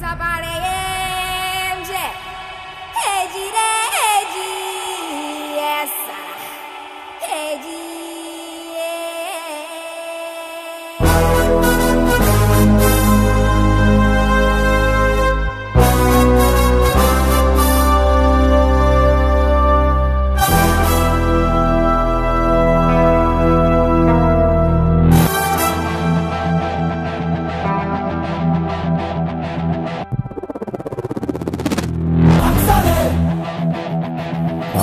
ザバレエンジェヘジレ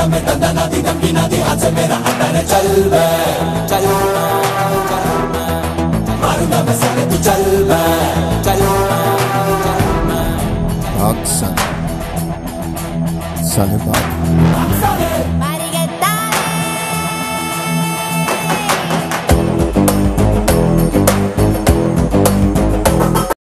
कदम में तंदा नाती दमकी नाती हाथ से मेरा हटन चल मैं चल मारूंगा मैं सारे तू चल मैं चल सन सन साले